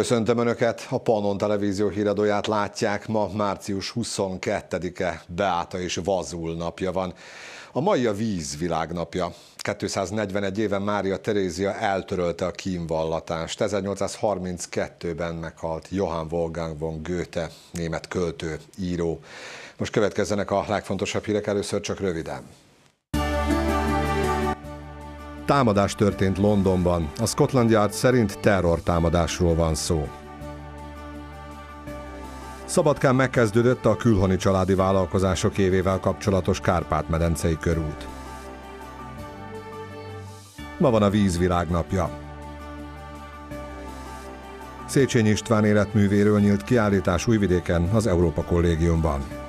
Köszöntöm Önöket! A Pannon Televízió híradóját látják. Ma március 22-e Beáta és Vazul napja van. A mai a víz világnapja. 241 éven Mária Terézia eltörölte a kínvallatást. 1832-ben meghalt Johann Wolfgang von Goethe, német költő, író. Most következzenek a legfontosabb hírek, először csak röviden. Támadás történt Londonban. A Scotland Yard szerint terrortámadásról van szó. Szabadkán megkezdődött a külhoni családi vállalkozások évével kapcsolatos Kárpát-medencei körút. Ma van a vízvilágnapja. Széchenyi István életművéről nyílt kiállítás Újvidéken az Európa Kollégiumban.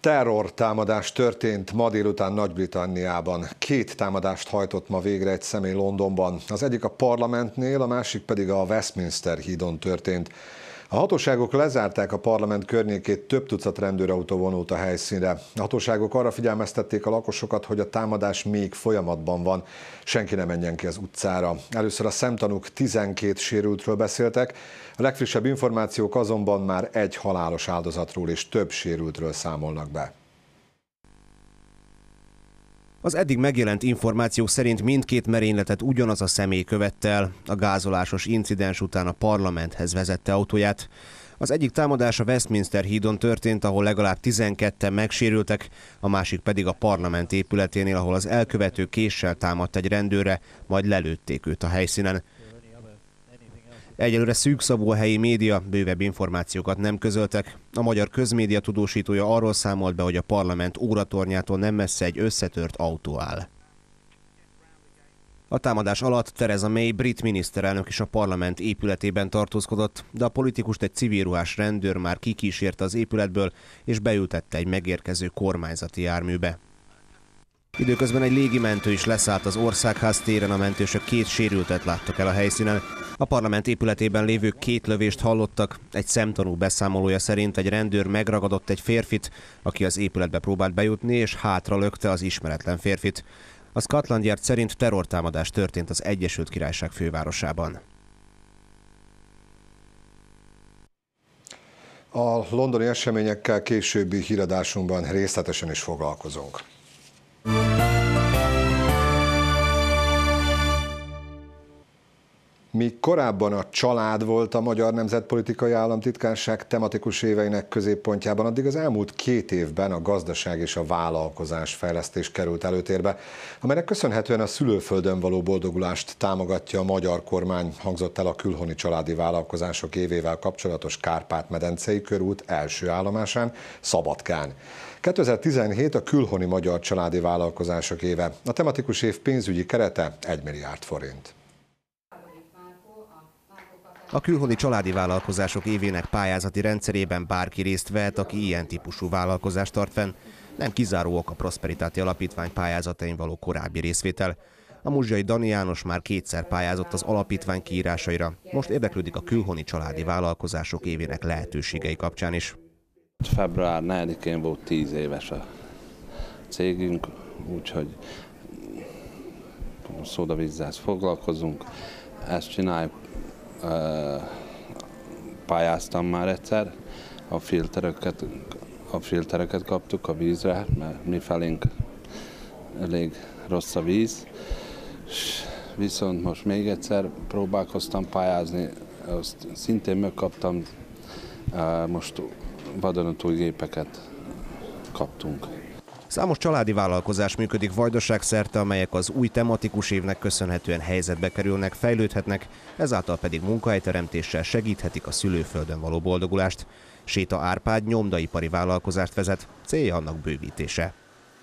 Terror-támadás történt ma délután Nagy-Britanniában. Két támadást hajtott ma végre egy személy Londonban. Az egyik a parlamentnél, a másik pedig a Westminster hídon történt. A hatóságok lezárták a parlament környékét, több tucat rendőrautó vonult a helyszínre. A hatóságok arra figyelmeztették a lakosokat, hogy a támadás még folyamatban van, senki ne menjen ki az utcára. Először a szemtanúk 12 sérültről beszéltek, a legfrissebb információk azonban már egy halálos áldozatról és több sérültről számolnak be. Az eddig megjelent információk szerint mindkét merényletet ugyanaz a személy követte el. A gázolásos incidens után a parlamenthez vezette autóját. Az egyik támadás a Westminster hídon történt, ahol legalább 12-en megsérültek, a másik pedig a parlament épületénél, ahol az elkövető késsel támadt egy rendőre, majd lelőtték őt a helyszínen. Egyelőre szűkszavú a helyi média, bővebb információkat nem közöltek. A magyar közmédia tudósítója arról számolt be, hogy a parlament óratornyától nem messze egy összetört autó áll. A támadás alatt Tereza May brit miniszterelnök is a parlament épületében tartózkodott, de a politikust egy civil ruhás rendőr már kikísérte az épületből, és beültette egy megérkező kormányzati járműbe. Időközben egy légimentő is leszállt az országház téren, a mentősök két sérültet láttak el a helyszínen. A parlament épületében lévő két lövést hallottak. Egy szemtanú beszámolója szerint egy rendőr megragadott egy férfit, aki az épületbe próbált bejutni, és hátra lökte az ismeretlen férfit. A Scotland Yard szerint terrortámadás történt az Egyesült Királyság fővárosában. A londoni eseményekkel későbbi híradásunkban részletesen is foglalkozunk. Míg korábban a család volt a Magyar Nemzetpolitikai Államtitkárság tematikus éveinek középpontjában, addig az elmúlt két évben a gazdaság és a vállalkozás fejlesztés került előtérbe, amelynek köszönhetően a szülőföldön való boldogulást támogatja a magyar kormány, hangzott el a külhoni családi vállalkozások évével kapcsolatos Kárpát-medencei körút első állomásán, Szabadkán. 2017 a külhoni magyar családi vállalkozások éve. A tematikus év pénzügyi kerete 1 milliárd forint. A külhoni családi vállalkozások évének pályázati rendszerében bárki részt vehet, aki ilyen típusú vállalkozást tart fenn. Nem kizáróak a Prosperitáti Alapítvány pályázatain való korábbi részvétel. A Muzsai Dani János már kétszer pályázott az alapítvány kiírásaira, most érdeklődik a külhoni családi vállalkozások évének lehetőségei kapcsán is. Február 4-én volt 10 éves a cégünk, úgyhogy szódavízzel foglalkozunk, ezt csináljuk pályáztam már egyszer, a filtereket, a filtereket kaptuk a vízre, mert mi felénk elég rossz a víz, viszont most még egyszer próbálkoztam pályázni, azt szintén megkaptam, most vadonatúj gépeket kaptunk. Számos családi vállalkozás működik Vajdaság szerte, amelyek az új tematikus évnek köszönhetően helyzetbe kerülnek, fejlődhetnek, ezáltal pedig munkahelyteremtéssel segíthetik a szülőföldön való boldogulást. Séta Árpád nyomdaipari vállalkozást vezet, célja annak bővítése.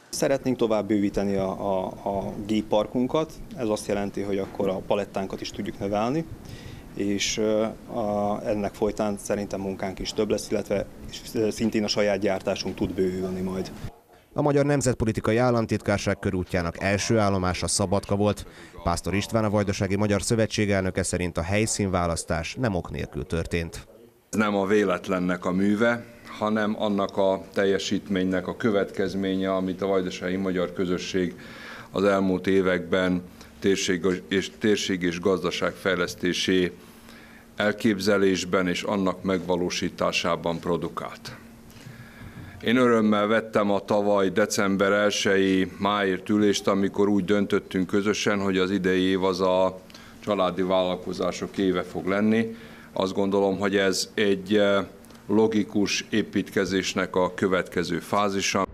Szeretnénk tovább bővíteni a, a, a gépparkunkat, ez azt jelenti, hogy akkor a palettánkat is tudjuk növelni, és a, ennek folytán szerintem munkánk is több lesz, illetve szintén a saját gyártásunk tud bővülni majd. A Magyar Nemzetpolitikai Államtitkárság körútjának első állomása Szabadka volt. Pásztor István, a Vajdasági Magyar Szövetség elnöke szerint a helyszínválasztás nem ok nélkül történt. Ez nem a véletlennek a műve, hanem annak a teljesítménynek a következménye, amit a Vajdasági Magyar Közösség az elmúlt években térség és, térség és gazdaságfejlesztési elképzelésben és annak megvalósításában produkált. Én örömmel vettem a tavaly december 1-i máért ülést, amikor úgy döntöttünk közösen, hogy az idei év az a családi vállalkozások éve fog lenni. Azt gondolom, hogy ez egy eh, logikus építkezésnek a következő fázisa.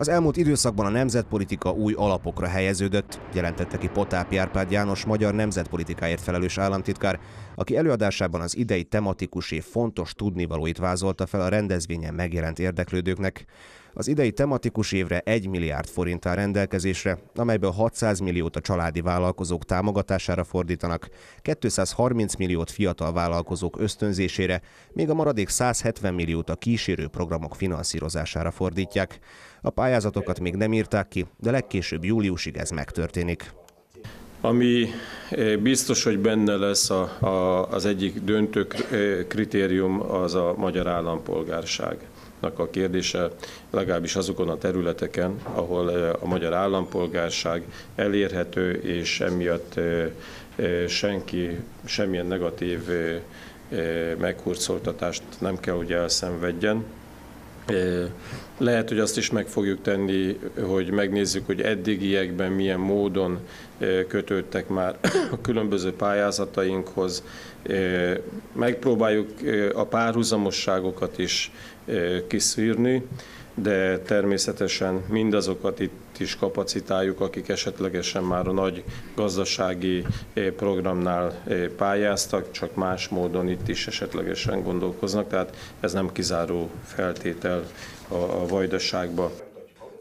Az elmúlt időszakban a nemzetpolitika új alapokra helyeződött, jelentette ki Potápi Árpád János magyar nemzetpolitikáért felelős államtitkár, aki előadásában az idei tematikus év fontos tudnivalóit vázolta fel a rendezvényen megjelent érdeklődőknek. Az idei tematikus évre 1 milliárd forint áll rendelkezésre, amelyből 600 milliót a családi vállalkozók támogatására fordítanak, 230 milliót fiatal vállalkozók ösztönzésére, még a maradék 170 milliót a kísérő programok finanszírozására fordítják. A pályázatokat még nem írták ki, de legkésőbb júliusig ez megtörténik. Ami eh, biztos, hogy benne lesz a, a, az egyik döntő eh, kritérium, az a magyar állampolgárság a kérdése, legalábbis azokon a területeken, ahol eh, a magyar állampolgárság elérhető, és emiatt senki semmilyen negatív meghurcoltatást nem kell, hogy elszenvedjen. Lehet, hogy azt is meg fogjuk tenni, hogy megnézzük, hogy eddigiekben milyen módon kötődtek már a különböző pályázatainkhoz. Megpróbáljuk a párhuzamosságokat is kiszűrni, de természetesen mindazokat itt is kapacitáljuk, akik esetlegesen már a nagy gazdasági programnál pályáztak, csak más módon itt is esetlegesen gondolkoznak, tehát ez nem kizáró feltétel a, a vajdaságba.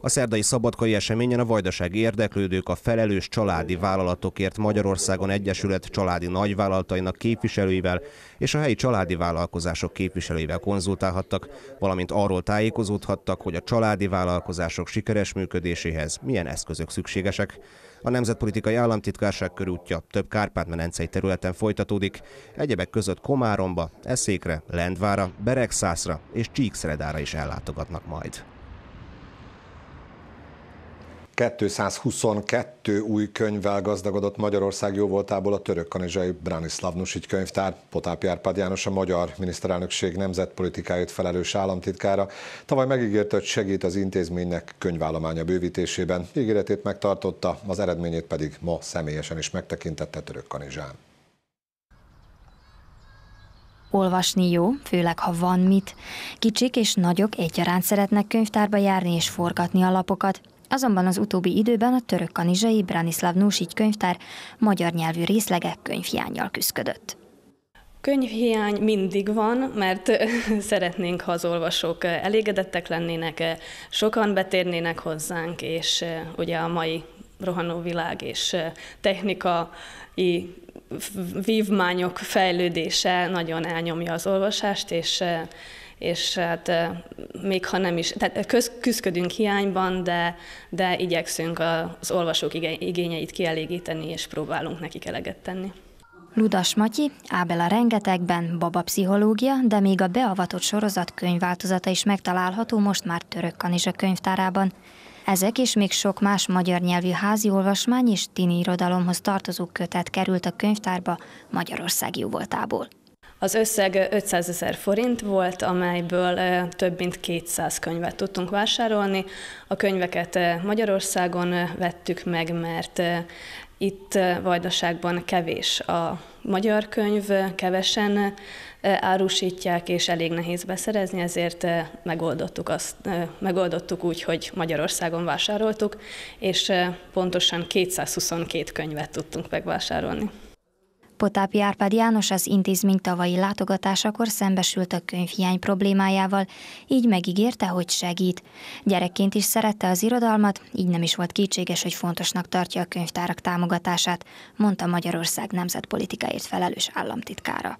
A szerdai szabadkai eseményen a vajdasági érdeklődők a felelős családi vállalatokért Magyarországon Egyesület családi nagyvállalatainak képviselőivel és a helyi családi vállalkozások képviselőivel konzultálhattak, valamint arról tájékozódhattak, hogy a családi vállalkozások sikeres működéséhez milyen eszközök szükségesek. A Nemzetpolitikai Államtitkárság körútja több Kárpát-menencei területen folytatódik, egyebek között Komáromba, Eszékre, Lendvára, Beregszászra és Csíkszeredára is ellátogatnak majd. 222 új könyvvel gazdagodott Magyarország jóvoltából a török kanizsai Branislav Nusic könyvtár. Potápi Árpád János a magyar miniszterelnökség nemzetpolitikáért felelős államtitkára. Tavaly megígérte, hogy segít az intézménynek könyvállománya bővítésében. Ígéretét megtartotta, az eredményét pedig ma személyesen is megtekintette török kanizsán. Olvasni jó, főleg ha van mit. Kicsik és nagyok egyaránt szeretnek könyvtárba járni és forgatni a lapokat. Azonban az utóbbi időben a török kanizsai Branislav Nusic könyvtár magyar nyelvű részlegek könyvhiányjal küzdött. Könyvhiány mindig van, mert szeretnénk, ha az olvasók elégedettek lennének, sokan betérnének hozzánk, és ugye a mai rohanó világ és technikai vívmányok fejlődése nagyon elnyomja az olvasást, és és hát még ha nem is, tehát küzdködünk hiányban, de, de igyekszünk az olvasók igényeit kielégíteni, és próbálunk nekik eleget tenni. Ludas Matyi, Ábel a rengetegben, babapszichológia, de még a beavatott sorozat könyvváltozata is megtalálható most már török kanizsa könyvtárában. Ezek és még sok más magyar nyelvű házi olvasmány és tini irodalomhoz tartozó kötet került a könyvtárba Magyarország jóvoltából. Az összeg 500 ezer forint volt, amelyből több mint 200 könyvet tudtunk vásárolni. A könyveket Magyarországon vettük meg, mert itt Vajdaságban kevés a magyar könyv, kevesen árusítják, és elég nehéz beszerezni, ezért megoldottuk, azt, megoldottuk úgy, hogy Magyarországon vásároltuk, és pontosan 222 könyvet tudtunk megvásárolni. Potápi Árpád János az intézmény tavalyi látogatásakor szembesült a könyvhiány problémájával, így megígérte, hogy segít. Gyerekként is szerette az irodalmat, így nem is volt kétséges, hogy fontosnak tartja a könyvtárak támogatását, mondta Magyarország nemzetpolitikáért felelős államtitkára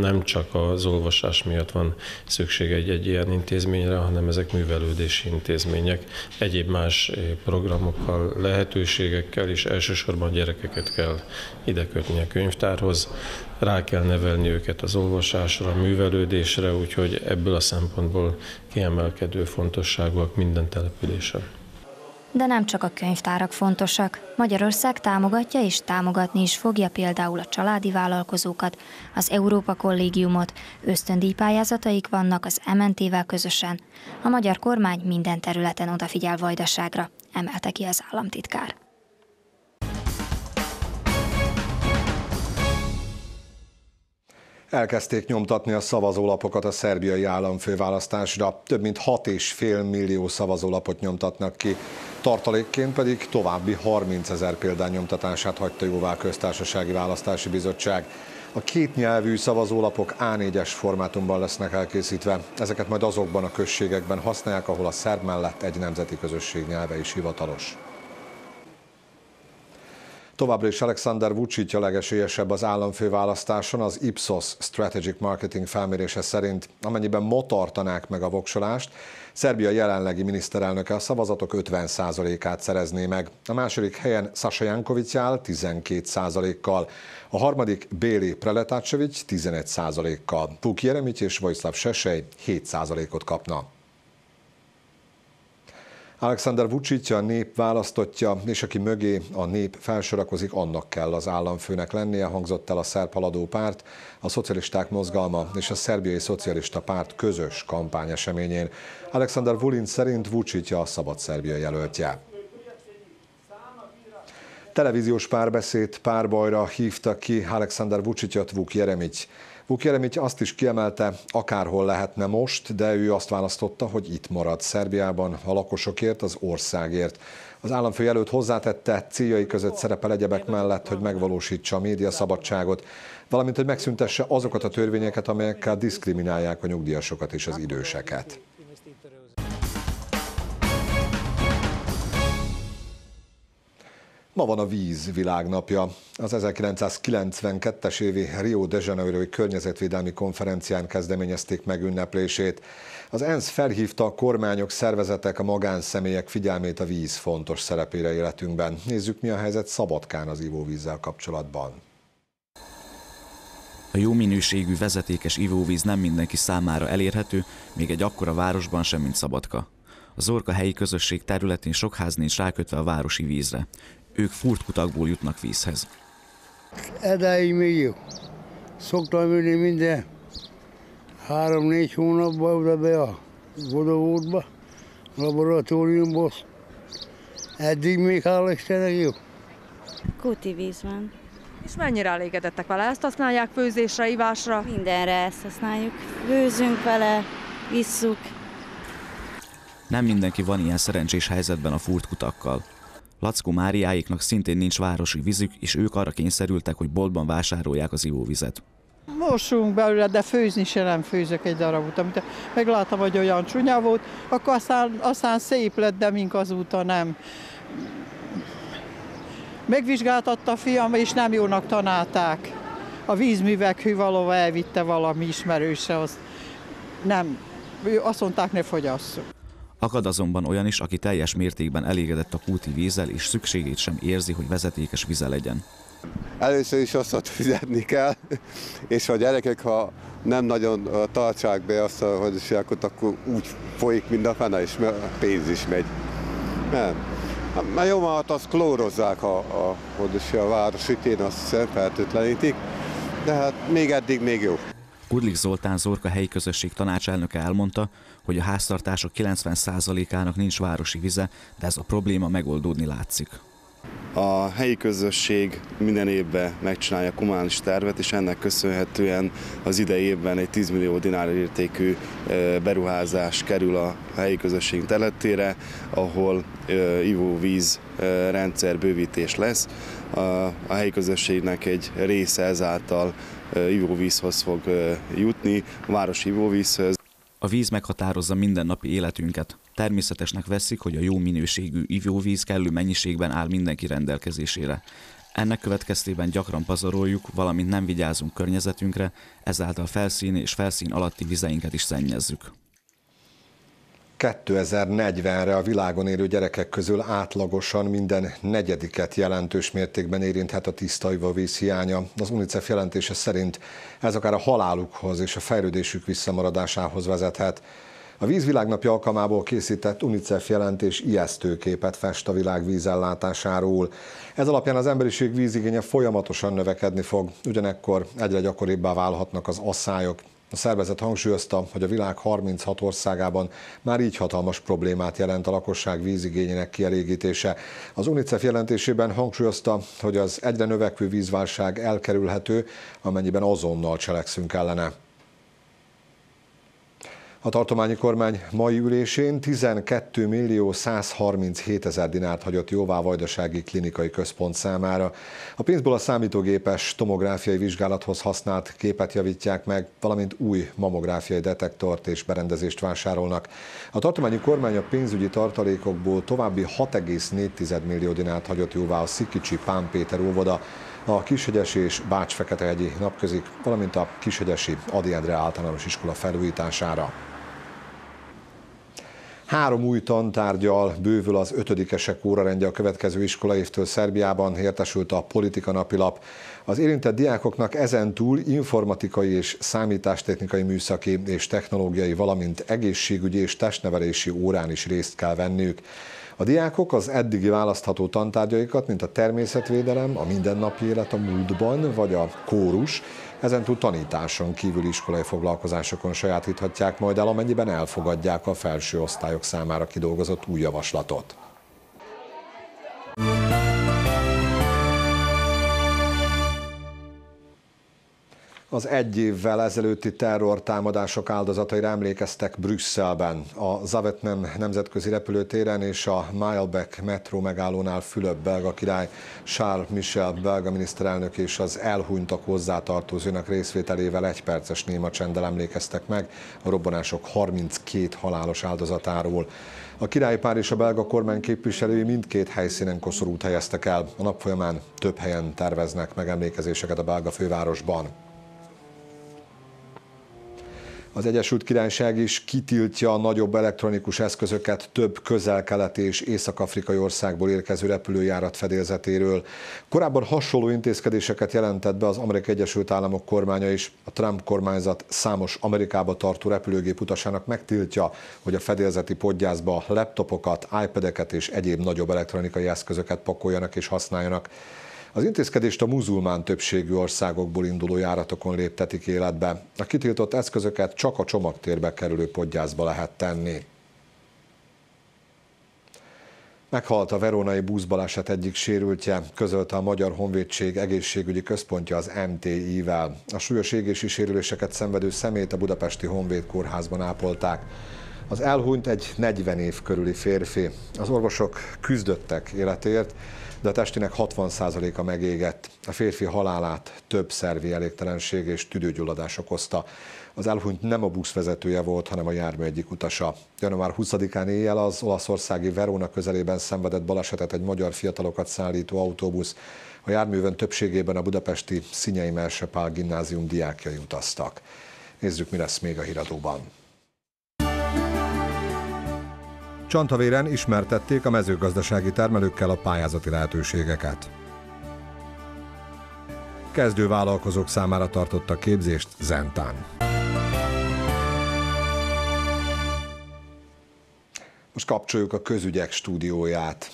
nem csak az olvasás miatt van szükség egy, egy ilyen intézményre, hanem ezek művelődési intézmények, egyéb más eh, programokkal, lehetőségekkel, és elsősorban gyerekeket kell ide kötni a könyvtárhoz. Rá kell nevelni őket az olvasásra, a művelődésre, úgyhogy ebből a szempontból kiemelkedő fontosságúak minden településen. De nem csak a könyvtárak fontosak. Magyarország támogatja és támogatni is fogja például a családi vállalkozókat, az Európa Kollégiumot, ösztöndíjpályázataik vannak az MNT-vel közösen. A magyar kormány minden területen odafigyel vajdaságra, emelte ki az államtitkár. Elkezdték nyomtatni a szavazólapokat a szerbiai államfőválasztásra. Több mint 6,5 millió szavazólapot nyomtatnak ki. Tartalékként pedig további 30 ezer példán nyomtatását hagyta jóvá a köztársasági választási bizottság. A két nyelvű szavazólapok A4-es formátumban lesznek elkészítve. Ezeket majd azokban a községekben használják, ahol a szerb mellett egy nemzeti közösség nyelve is hivatalos. Továbbra is Alexander Vucic a legesélyesebb az államfőválasztáson, az Ipsos Strategic Marketing felmérése szerint, amennyiben ma tartanák meg a voksolást, Szerbia jelenlegi miniszterelnöke a szavazatok 50%-át szerezné meg. A második helyen Sasa Jankovic áll 12%-kal, a harmadik Béli Preletácsevics 11%-kal, Puk Jeremic és Vojislav Sesej 7%-ot kapna. Alexander Vucic a nép választotja, és aki mögé a nép felsorakozik, annak kell az államfőnek lennie, hangzott el a szerb haladó párt, a szocialisták mozgalma és a szerbiai szocialista párt közös kampányeseményén. Alexander Vulin szerint Vucic a szabad Szerbia jelöltje. Televíziós párbeszéd párbajra hívta ki Alexander Vucicot Vuk Jeremic. Vuk Jeremic azt is kiemelte, akárhol lehetne most, de ő azt választotta, hogy itt marad Szerbiában a lakosokért, az országért. Az államfő jelölt hozzátette, céljai között szerepel egyebek mellett, hogy megvalósítsa a média szabadságot, valamint hogy megszüntesse azokat a törvényeket, amelyekkel diszkriminálják a nyugdíjasokat és az időseket. Ma van a víz világnapja. Az 1992-es évi Rio de Janeiro környezetvédelmi konferencián kezdeményezték meg ünneplését. Az ENSZ felhívta a kormányok, szervezetek, a magánszemélyek figyelmét a víz fontos szerepére életünkben. Nézzük, mi a helyzet Szabadkán az ivóvízzel kapcsolatban. A jó minőségű vezetékes ivóvíz nem mindenki számára elérhető, még egy akkora városban sem, mint Szabadka. A Zorka helyi közösség területén sok ház nincs rákötve a városi vízre ők furtkutakból jutnak vízhez. Edáig még jó. Szoktam ülni minden három-négy hónapban oda be a vodovódba, laboratóriumból. Eddig még hála Istennek jó. Kúti víz van. És mennyire elégedettek vele? Ezt használják főzésre, ivásra? Mindenre ezt használjuk. Főzünk vele, isszuk. Nem mindenki van ilyen szerencsés helyzetben a furtkutakkal. Lackó Máriáiknak szintén nincs városi vízük, és ők arra kényszerültek, hogy boltban vásárolják az ivóvizet. Mosunk belőle, de főzni se nem főzök egy darabot. Amit megláttam, hogy olyan csúnya volt, akkor aztán, aztán szép lett, de mink azóta nem. Megvizsgáltatta a fiam, és nem jónak tanálták. A vízművek hűvalóval elvitte valami ismerőse, azt nem, azt mondták, ne fogyasszuk. Akad azonban olyan is, aki teljes mértékben elégedett a kúti vízzel, és szükségét sem érzi, hogy vezetékes vize legyen. Először is azt, fizetni kell, és a gyerekek, ha nem nagyon tartsák be azt a hozzáságot, akkor úgy folyik, mint a fene, és a pénz is megy. Nem. Mert jó, hát azt klórozzák a, a, a, a város ütén, azt hiszem de hát még eddig még jó. Kudlik Zoltán Zorka helyi közösség tanácselnöke elmondta, hogy a háztartások 90%-ának nincs városi vize, de ez a probléma megoldódni látszik. A helyi közösség minden évben megcsinálja a kommunális tervet, és ennek köszönhetően az idei évben egy 10 millió dinár értékű beruházás kerül a helyi közösség területére, ahol ivóvíz rendszer bővítés lesz. A helyi közösségnek egy része ezáltal ivóvízhoz fog jutni, városi ivóvízhöz. A víz meghatározza mindennapi életünket. Természetesnek veszik, hogy a jó minőségű ivóvíz kellő mennyiségben áll mindenki rendelkezésére. Ennek következtében gyakran pazaroljuk, valamint nem vigyázunk környezetünkre, ezáltal felszín és felszín alatti vizeinket is szennyezzük. 2040-re a világon élő gyerekek közül átlagosan minden negyediket jelentős mértékben érinthet a tiszta ivóvíz hiánya. Az UNICEF jelentése szerint ez akár a halálukhoz és a fejlődésük visszamaradásához vezethet. A vízvilágnapja alkalmából készített UNICEF jelentés ijesztő képet fest a világ vízellátásáról. Ez alapján az emberiség vízigénye folyamatosan növekedni fog, ugyanekkor egyre gyakoribbá válhatnak az asszályok, a szervezet hangsúlyozta, hogy a világ 36 országában már így hatalmas problémát jelent a lakosság vízigényének kielégítése. Az UNICEF jelentésében hangsúlyozta, hogy az egyre növekvő vízválság elkerülhető, amennyiben azonnal cselekszünk ellene. A tartományi kormány mai ülésén 12 millió 137 ezer dinárt hagyott jóvá Vajdasági Klinikai Központ számára. A pénzből a számítógépes tomográfiai vizsgálathoz használt képet javítják meg, valamint új mamográfiai detektort és berendezést vásárolnak. A tartományi kormány a pénzügyi tartalékokból további 6,4 millió dinárt hagyott jóvá a Szikicsi Pán Péter óvoda, a Kishegyesi és Bács-Feketehegyi napközik, valamint a Kishegyesi Adi Endre általános iskola felújítására. Három új tantárgyal bővül az ötödikesek órarendje a következő iskolaévtől Szerbiában, értesült a Politika napilap. Az érintett diákoknak ezen túl informatikai és számítástechnikai műszaki és technológiai, valamint egészségügyi és testnevelési órán is részt kell venniük. A diákok az eddigi választható tantárgyaikat, mint a természetvédelem, a mindennapi élet a múltban, vagy a kórus, Ezentúl tanításon kívül iskolai foglalkozásokon sajátíthatják majd el, amennyiben elfogadják a felső osztályok számára kidolgozott új javaslatot. Az egy évvel ezelőtti terrortámadások áldozataira emlékeztek Brüsszelben, a Zavetnem nemzetközi repülőtéren és a Mailbeck metró megállónál Fülöp belga király, Charles Michel belga miniszterelnök és az elhunytak hozzátartozónak részvételével egy perces néma csenddel emlékeztek meg a robbanások 32 halálos áldozatáról. A királypár és a belga kormány képviselői mindkét helyszínen koszorút helyeztek el. A nap folyamán több helyen terveznek megemlékezéseket a belga fővárosban. Az Egyesült Királyság is kitiltja a nagyobb elektronikus eszközöket több közel-keleti és észak-afrikai országból érkező repülőjárat fedélzetéről. Korábban hasonló intézkedéseket jelentett be az Amerikai Egyesült Államok kormánya is. A Trump kormányzat számos Amerikába tartó repülőgép utasának megtiltja, hogy a fedélzeti podgyászba laptopokat, iPad-eket és egyéb nagyobb elektronikai eszközöket pakoljanak és használjanak. Az intézkedést a muzulmán többségű országokból induló járatokon léptetik életbe. A kitiltott eszközöket csak a csomagtérbe kerülő podgyászba lehet tenni. Meghalt a veronai buszbaleset egyik sérültje, közölte a Magyar Honvédség egészségügyi központja az MTI-vel. A súlyos égési sérüléseket szenvedő szemét a Budapesti Honvéd kórházban ápolták. Az elhunyt egy 40 év körüli férfi. Az orvosok küzdöttek életért, de a testének 60%-a megégett. A férfi halálát több szervi elégtelenség és tüdőgyulladás okozta. Az elhunyt nem a busz vezetője volt, hanem a jármű egyik utasa. Január 20-án éjjel az olaszországi Verona közelében szenvedett balesetet egy magyar fiatalokat szállító autóbusz. A járművön többségében a budapesti Szinyei Mersepál gimnázium diákjai utaztak. Nézzük, mi lesz még a híradóban. Csantavéren ismertették a mezőgazdasági termelőkkel a pályázati lehetőségeket. Kezdő vállalkozók számára tartotta képzést Zentán. Most kapcsoljuk a közügyek stúdióját.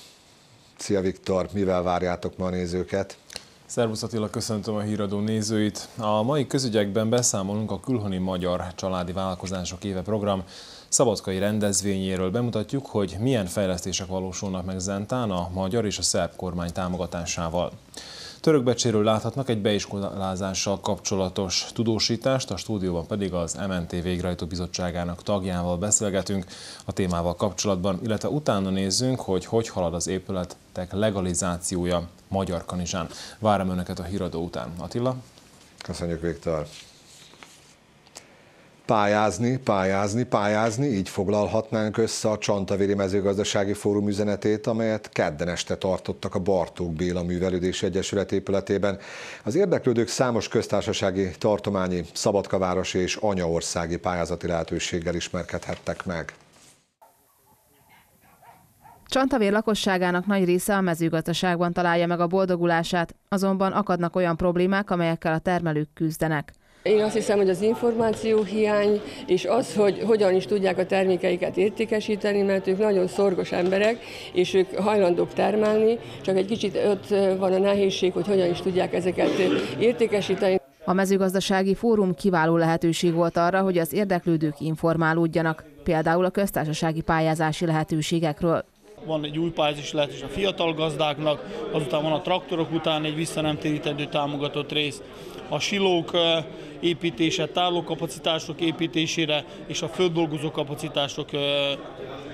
Szia Viktor, mivel várjátok ma a nézőket? Szervusz Attila, köszöntöm a híradó nézőit. A mai közügyekben beszámolunk a Külhoni Magyar Családi Vállalkozások éve program szabadkai rendezvényéről bemutatjuk, hogy milyen fejlesztések valósulnak meg Zentán a magyar és a szerb kormány támogatásával. Törökbecséről láthatnak egy beiskolázással kapcsolatos tudósítást, a stúdióban pedig az MNT végrehajtó bizottságának tagjával beszélgetünk a témával kapcsolatban, illetve utána nézzünk, hogy hogy halad az épületek legalizációja Magyar Kanizsán. Várom Önöket a híradó után. Attila? Köszönjük, Viktor! Pályázni, pályázni, pályázni, így foglalhatnánk össze a Csantavéri mezőgazdasági fórum üzenetét, amelyet kedden este tartottak a Bartók Béla Művelődési Egyesület épületében. Az érdeklődők számos köztársasági, tartományi, szabadkavárosi és anyaországi pályázati lehetőséggel ismerkedhettek meg. Csantavér lakosságának nagy része a mezőgazdaságban találja meg a boldogulását, azonban akadnak olyan problémák, amelyekkel a termelők küzdenek. Én azt hiszem, hogy az információ hiány, és az, hogy hogyan is tudják a termékeiket értékesíteni, mert ők nagyon szorgos emberek, és ők hajlandók termelni, csak egy kicsit ott van a nehézség, hogy hogyan is tudják ezeket értékesíteni. A mezőgazdasági fórum kiváló lehetőség volt arra, hogy az érdeklődők informálódjanak, például a köztársasági pályázási lehetőségekről. Van egy új pályázás lehetőség a fiatal gazdáknak, azután van a traktorok után egy visszanemtérítendő támogatott rész, a silók építése, tárlókapacitások építésére és a földolgozó kapacitások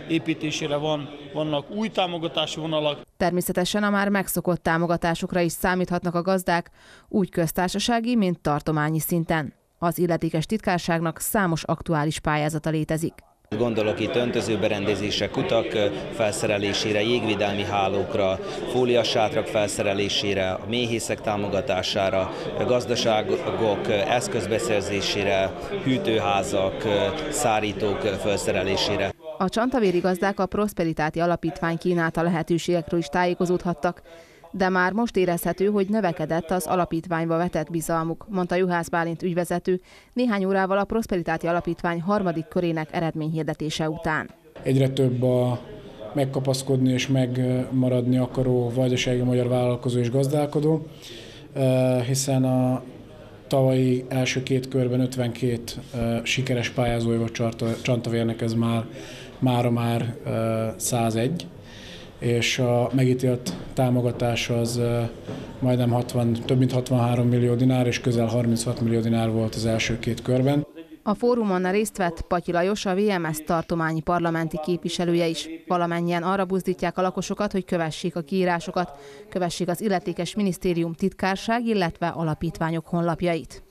építésére van, vannak új támogatási vonalak. Természetesen a már megszokott támogatásokra is számíthatnak a gazdák, úgy köztársasági, mint tartományi szinten. Az illetékes titkárságnak számos aktuális pályázata létezik. Gondolok itt öntözőberendezésre, kutak felszerelésére, jégvédelmi hálókra, fóliasátrak felszerelésére, a méhészek támogatására, gazdaságok eszközbeszerzésére, hűtőházak, szárítók felszerelésére. A csantavéri gazdák a Prosperitáti Alapítvány kínálta lehetőségekről is tájékozódhattak, de már most érezhető, hogy növekedett az alapítványba vetett bizalmuk, mondta Juhász Bálint ügyvezető néhány órával a Prosperitáti Alapítvány harmadik körének eredményhirdetése után. Egyre több a megkapaszkodni és megmaradni akaró vajdasági magyar vállalkozó és gazdálkodó, hiszen a tavalyi első két körben 52 sikeres pályázója volt Csantavérnek, ez már mára már 101 és a megítélt támogatás az majdnem 60, több mint 63 millió dinár, és közel 36 millió dinár volt az első két körben. A fórumon részt vett Patyi Lajos, a VMS tartományi parlamenti képviselője is. Valamennyien arra buzdítják a lakosokat, hogy kövessék a kiírásokat, kövessék az illetékes minisztérium titkárság, illetve alapítványok honlapjait.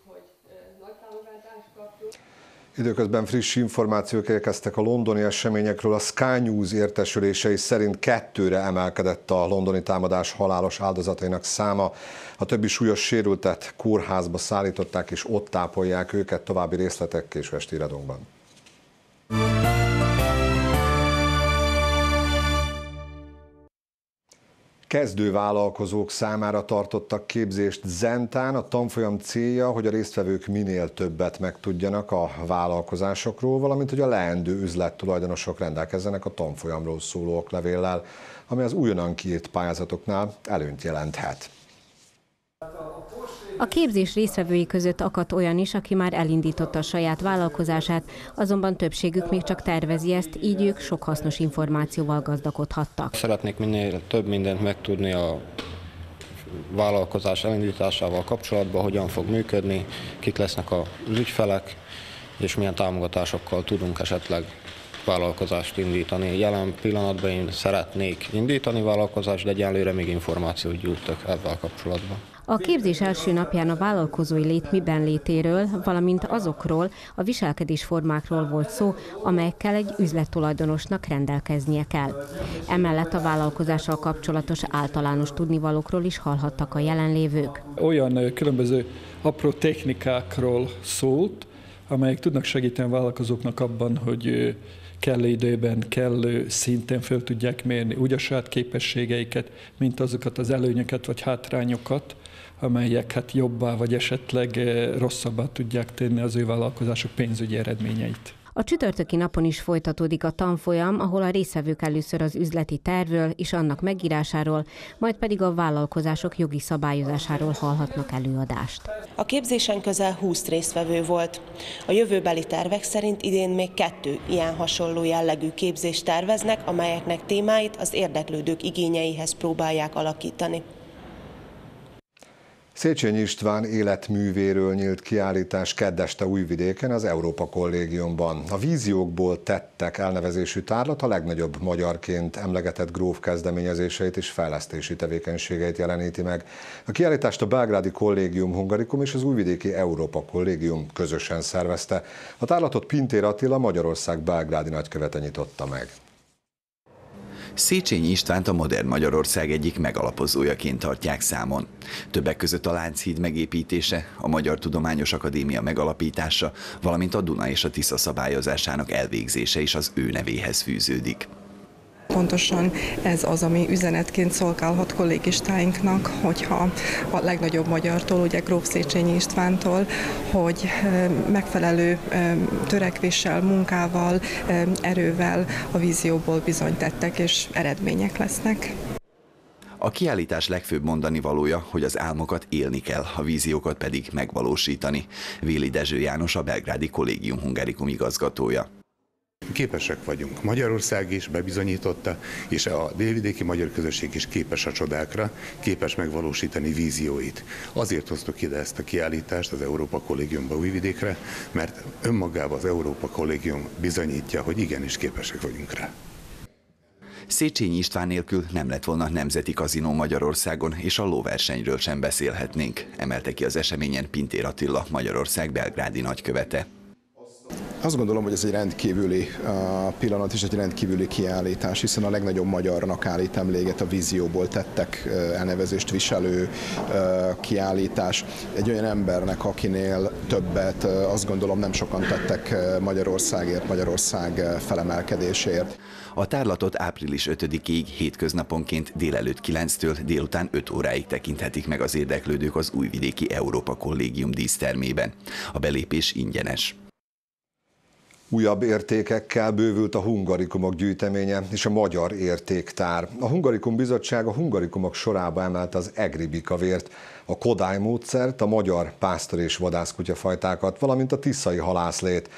Időközben friss információk érkeztek a londoni eseményekről. A Sky News értesülései szerint kettőre emelkedett a londoni támadás halálos áldozatainak száma. A többi súlyos sérültet kórházba szállították, és ott tápolják őket. További részletek késő esti iradónkban. Kezdő vállalkozók számára tartottak képzést Zentán. A tanfolyam célja, hogy a résztvevők minél többet megtudjanak a vállalkozásokról, valamint hogy a leendő üzlettulajdonosok rendelkezzenek a tanfolyamról szóló oklevéllel, ami az újonnan kiírt pályázatoknál előnyt jelenthet. A képzés résztvevői között akadt olyan is, aki már elindította a saját vállalkozását, azonban többségük még csak tervezi ezt, így ők sok hasznos információval gazdagodhattak. Szeretnék minél több mindent megtudni a vállalkozás elindításával kapcsolatban, hogyan fog működni, kik lesznek az ügyfelek, és milyen támogatásokkal tudunk esetleg vállalkozást indítani. Jelen pillanatban én szeretnék indítani vállalkozást, de egyelőre még információt gyűjtök ezzel kapcsolatban. A képzés első napján a vállalkozói lét miben létéről, valamint azokról a viselkedésformákról volt szó, amelyekkel egy üzlettulajdonosnak rendelkeznie kell. Emellett a vállalkozással kapcsolatos általános tudnivalókról is hallhattak a jelenlévők. Olyan különböző apró technikákról szólt, amelyek tudnak segíteni a vállalkozóknak abban, hogy kellő időben, kellő szinten fel tudják mérni úgy a saját képességeiket, mint azokat az előnyöket vagy hátrányokat, amelyek hát jobbá vagy esetleg eh, rosszabbá tudják tenni az ő vállalkozások pénzügyi eredményeit. A csütörtöki napon is folytatódik a tanfolyam, ahol a részvevők először az üzleti tervről és annak megírásáról, majd pedig a vállalkozások jogi szabályozásáról hallhatnak előadást. A képzésen közel 20 résztvevő volt. A jövőbeli tervek szerint idén még kettő ilyen hasonló jellegű képzést terveznek, amelyeknek témáit az érdeklődők igényeihez próbálják alakítani. Széchenyi István életművéről nyílt kiállítás keddeste Újvidéken az Európa Kollégiumban. A víziókból tettek elnevezésű tárlat a legnagyobb magyarként emlegetett gróf kezdeményezéseit és fejlesztési tevékenységeit jeleníti meg. A kiállítást a Belgrádi Kollégium Hungarikum és az Újvidéki Európa Kollégium közösen szervezte. A tárlatot Pintér Attila Magyarország belgrádi nagykövete nyitotta meg. Széchenyi Istvánt a modern Magyarország egyik megalapozójaként tartják számon. Többek között a Lánchíd megépítése, a Magyar Tudományos Akadémia megalapítása, valamint a Duna és a Tisza szabályozásának elvégzése is az ő nevéhez fűződik. Pontosan ez az, ami üzenetként szolgálhat kollégistáinknak, hogyha a legnagyobb magyartól, ugye Gróf Széchenyi Istvántól, hogy megfelelő törekvéssel, munkával, erővel a vízióból bizony tettek és eredmények lesznek. A kiállítás legfőbb mondani valója, hogy az álmokat élni kell, a víziókat pedig megvalósítani. Véli Dezső János a Belgrádi Kollégium Hungarikum igazgatója. Képesek vagyunk. Magyarország is bebizonyította, és a délvidéki magyar közösség is képes a csodákra, képes megvalósítani vízióit. Azért hoztuk ide ezt a kiállítást az Európa Kollégiumba Újvidékre, mert önmagában az Európa Kollégium bizonyítja, hogy igenis képesek vagyunk rá. Széchenyi István nélkül nem lett volna nemzeti kazinó Magyarországon, és a lóversenyről sem beszélhetnénk, emelte ki az eseményen Pintér Attila, Magyarország belgrádi nagykövete. Azt gondolom, hogy ez egy rendkívüli pillanat és egy rendkívüli kiállítás, hiszen a legnagyobb magyarnak állít emléget a vízióból tettek elnevezést viselő kiállítás. Egy olyan embernek, akinél többet azt gondolom nem sokan tettek Magyarországért, Magyarország felemelkedésért. A tárlatot április 5-ig hétköznaponként délelőtt 9-től délután 5 óráig tekinthetik meg az érdeklődők az Újvidéki Európa Kollégium dísztermében. A belépés ingyenes. Újabb értékekkel bővült a hungarikumok gyűjteménye és a magyar értéktár. A Hungarikum Bizottság a hungarikumok sorába emelte az egribikavért, a kodály módszert, a magyar pásztor és vadászkutyafajtákat, valamint a tiszai halászlét.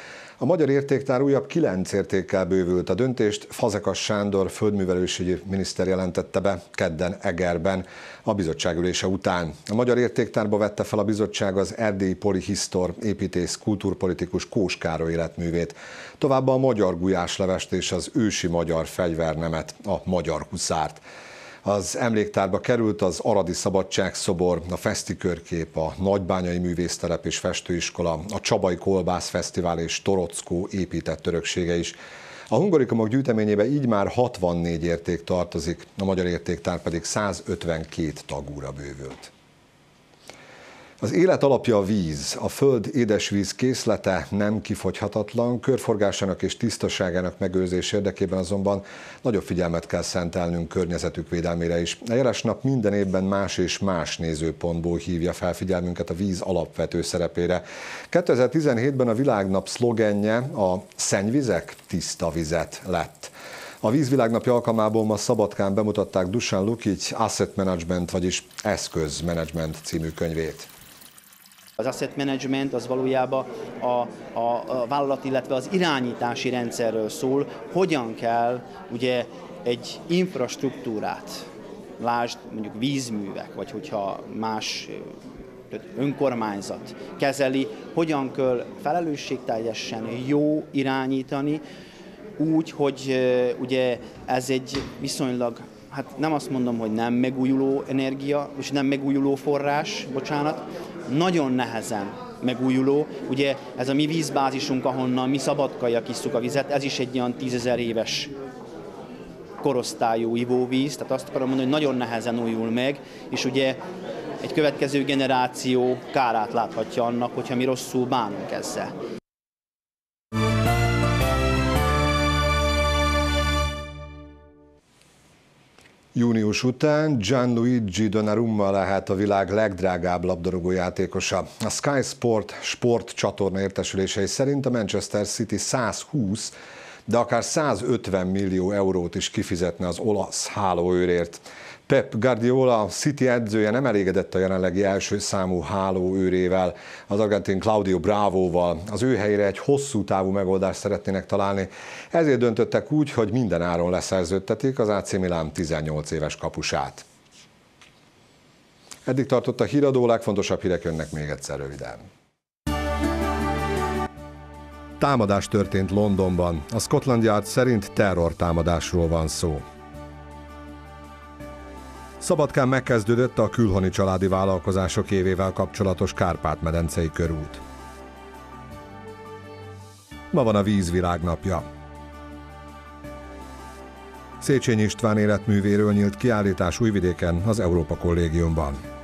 A magyar értéktár újabb kilenc értékkel bővült. A döntést Fazekas Sándor földművelőségi miniszter jelentette be kedden Egerben a bizottságülése után. A magyar értéktárba vette fel a bizottság az erdélyi polihisztor építész kultúrpolitikus Kós Károly életművét. Továbbá a magyar gulyáslevest és az ősi magyar fegyvernemet, a magyar huszárt. Az emléktárba került az Aradi Szabadságszobor, a Feszti Körkép, a Nagybányai Művésztelep és Festőiskola, a Csabai Kolbász Fesztivál és Torockó épített öröksége is. A hungarikumok gyűjteményébe így már 64 érték tartozik, a magyar értéktár pedig 152 tagúra bővült. Az élet alapja a víz, a föld édesvíz készlete nem kifogyhatatlan, körforgásának és tisztaságának megőrzés érdekében azonban nagyobb figyelmet kell szentelnünk környezetük védelmére is. A nap minden évben más és más nézőpontból hívja fel figyelmünket a víz alapvető szerepére. 2017-ben a világnap szlogenje a szennyvizek tiszta vizet lett. A vízvilágnapja alkalmából ma Szabadkán bemutatták Dusan Lukic Asset Management, vagyis Eszközmanagement című könyvét. Az asset management az valójában a, a, a vállalat, illetve az irányítási rendszerről szól, hogyan kell ugye egy infrastruktúrát, lásd mondjuk vízművek, vagy hogyha más önkormányzat kezeli, hogyan kell felelősségteljesen jó irányítani, úgy, hogy ugye ez egy viszonylag hát nem azt mondom, hogy nem megújuló energia, és nem megújuló forrás, bocsánat, nagyon nehezen megújuló. Ugye ez a mi vízbázisunk, ahonnan mi szabadkajak isszuk a vizet, ez is egy olyan tízezer éves korosztályú ivóvíz, tehát azt akarom mondani, hogy nagyon nehezen újul meg, és ugye egy következő generáció kárát láthatja annak, hogyha mi rosszul bánunk ezzel. Június után Gianluigi Donnarumma lehet a világ legdrágább labdarúgó játékosa. A Sky Sport sport csatorna értesülései szerint a Manchester City 120, de akár 150 millió eurót is kifizetne az olasz hálóőrért. Pep Guardiola, City edzője nem elégedett a jelenlegi első számú hálóőrével, az argentin Claudio Bravoval. Az ő helyére egy hosszú távú megoldást szeretnének találni. Ezért döntöttek úgy, hogy minden áron leszerződtetik az AC Milan 18 éves kapusát. Eddig tartott a híradó, legfontosabb hírek jönnek még egyszer röviden. Támadás történt Londonban. A Scotland Yard szerint terrortámadásról van szó. Szabadkán megkezdődött a külhoni családi vállalkozások évével kapcsolatos Kárpát-medencei körút. Ma van a vízvilágnapja. Széchenyi István életművéről nyílt kiállítás Újvidéken az Európa Kollégiumban.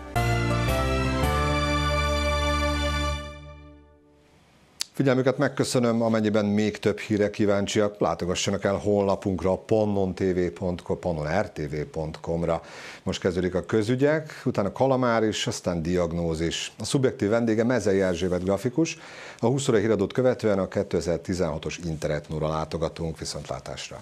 Figyelmüket megköszönöm, amennyiben még több híre kíváncsiak, látogassanak el honlapunkra, pannontv.com, pannonrtv.com-ra. Most kezdődik a közügyek, utána kalamár is, aztán diagnózis. A szubjektív vendége Mezei Erzsébet grafikus, a 20 óra híradót követően a 2016-os internetnóra látogatunk viszontlátásra.